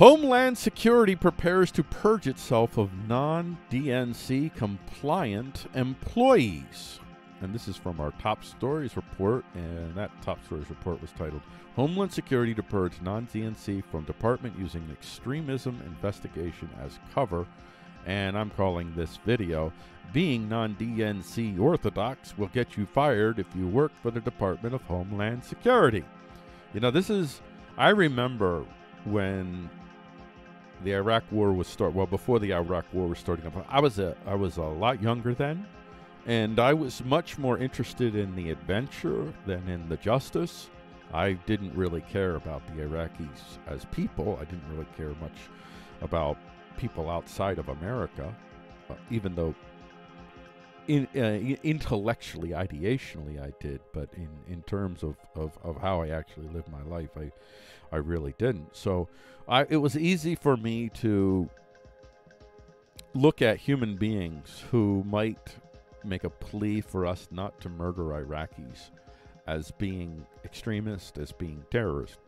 Homeland Security prepares to purge itself of non DNC compliant employees. And this is from our top stories report, and that top stories report was titled Homeland Security to Purge Non DNC from Department Using Extremism Investigation as Cover. And I'm calling this video Being Non DNC Orthodox Will Get You Fired If You Work for the Department of Homeland Security. You know, this is, I remember when the Iraq War was start. Well, before the Iraq War was starting up, I was a I was a lot younger then, and I was much more interested in the adventure than in the justice. I didn't really care about the Iraqis as people. I didn't really care much about people outside of America, uh, even though in, uh, intellectually, ideationally, I did, but in, in terms of, of, of how I actually lived my life, I I really didn't. So I, it was easy for me to look at human beings who might make a plea for us not to murder Iraqis as being extremist, as being terrorist.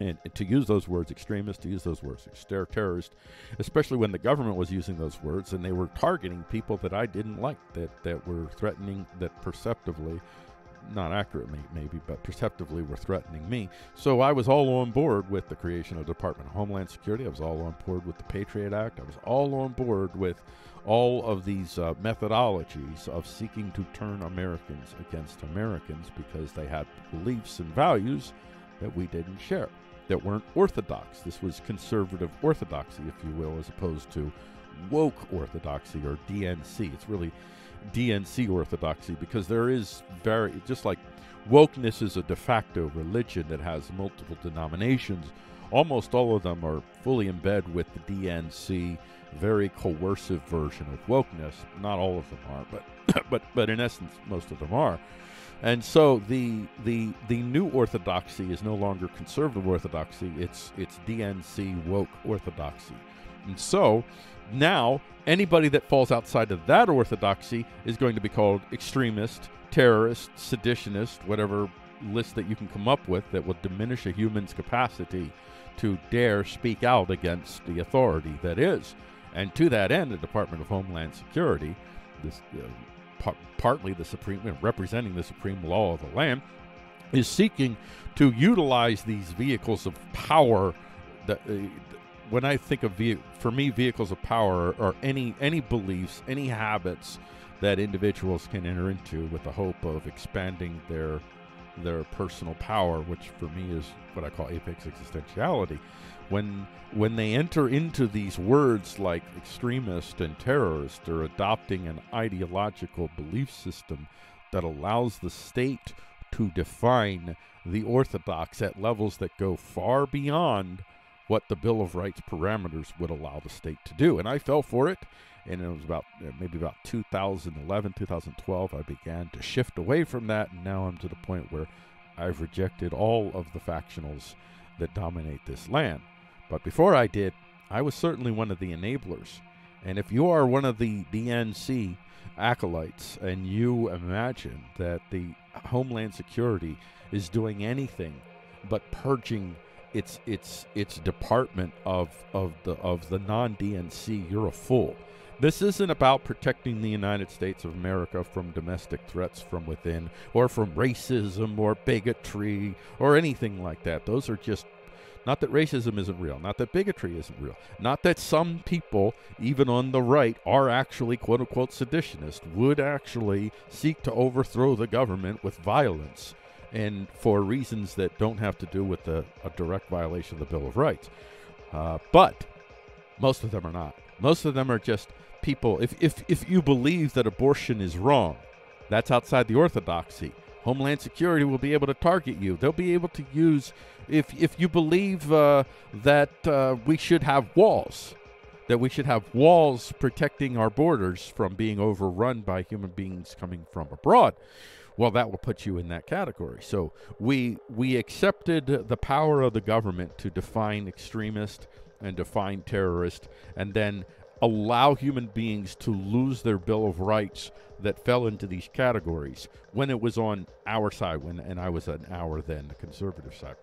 And, to use those words, extremist, to use those words, ter- terrorist, especially when the government was using those words and they were targeting people that I didn't like, that, that were threatening, that perceptively not accurately maybe, but perceptively were threatening me. So I was all on board with the creation of the Department of Homeland Security. I was all on board with the Patriot Act. I was all on board with all of these uh, methodologies of seeking to turn Americans against Americans because they had beliefs and values that we didn't share, that weren't orthodox. This was conservative orthodoxy, if you will, as opposed to woke orthodoxy or DNC. It's really DNC orthodoxy because there is very just like wokeness is a de facto religion that has multiple denominations. Almost all of them are fully in bed with the DNC, very coercive version of wokeness. Not all of them are, but but but in essence, most of them are. And so the the the new orthodoxy is no longer conservative orthodoxy. It's it's DNC woke orthodoxy. And so now, anybody that falls outside of that orthodoxy is going to be called extremist, terrorist, seditionist, whatever list that you can come up with that will diminish a human's capacity to dare speak out against the authority that is. And to that end, the Department of Homeland Security, this uh, par- partly the supreme, representing the supreme law of the land, is seeking to utilize these vehicles of power that, uh, when I think of ve- for me vehicles of power are any any beliefs, any habits that individuals can enter into with the hope of expanding their their personal power, which for me is what I call apex existentiality. When when they enter into these words like extremist and terrorist, they're adopting an ideological belief system that allows the state to define the orthodox at levels that go far beyond what the Bill of Rights parameters would allow the state to do. And I fell for it. And it was about uh, maybe about 2011, 2012, I began to shift away from that. And now I'm to the point where I've rejected all of the factionals that dominate this land. But before I did, I was certainly one of the enablers. And if you are one of the DNC acolytes and you imagine that the Homeland Security is doing anything but purging its its its department of of the of the non DNC, you're a fool. This isn't about protecting the United States of America from domestic threats from within or from racism or bigotry or anything like that. Those are just not that racism isn't real, not that bigotry isn't real, not that some people, even on the right, are actually quote unquote seditionist, would actually seek to overthrow the government with violence and for reasons that don't have to do with a, a direct violation of the Bill of Rights. Uh, but most of them are not. Most of them are just people. If, if, if you believe that abortion is wrong, that's outside the orthodoxy. Homeland Security will be able to target you. They'll be able to use, if, if you believe uh, that uh, we should have walls, that we should have walls protecting our borders from being overrun by human beings coming from abroad well that will put you in that category so we we accepted the power of the government to define extremist and define terrorist and then allow human beings to lose their bill of rights that fell into these categories when it was on our side when and I was an our then the conservative side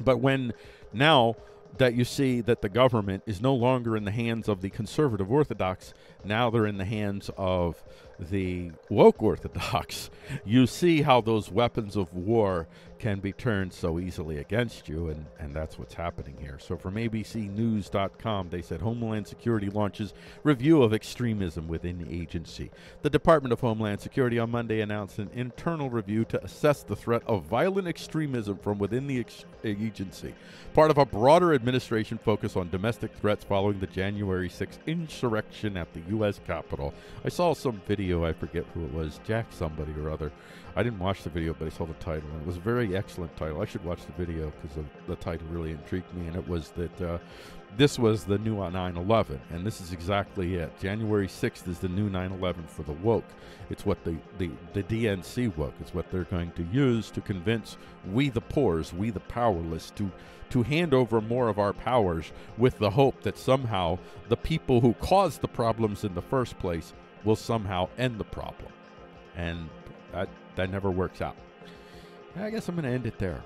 but when now that you see that the government is no longer in the hands of the conservative Orthodox. Now they're in the hands of the woke Orthodox. You see how those weapons of war can be turned so easily against you, and, and that's what's happening here. So, from ABCNews.com, they said Homeland Security launches review of extremism within the agency. The Department of Homeland Security on Monday announced an internal review to assess the threat of violent extremism from within the ex- agency, part of a broader administration focus on domestic threats following the January 6th insurrection at the U.S. Capitol. I saw some video, I forget who it was, Jack somebody or other. I didn't watch the video, but I saw the title, and it was a very excellent title. I should watch the video because the, the title really intrigued me, and it was that uh, this was the new 9/11, and this is exactly it. January 6th is the new 9/11 for the woke. It's what the, the, the DNC woke. It's what they're going to use to convince we the poors, we the powerless, to to hand over more of our powers with the hope that somehow the people who caused the problems in the first place will somehow end the problem. And that that never works out. I guess I'm going to end it there.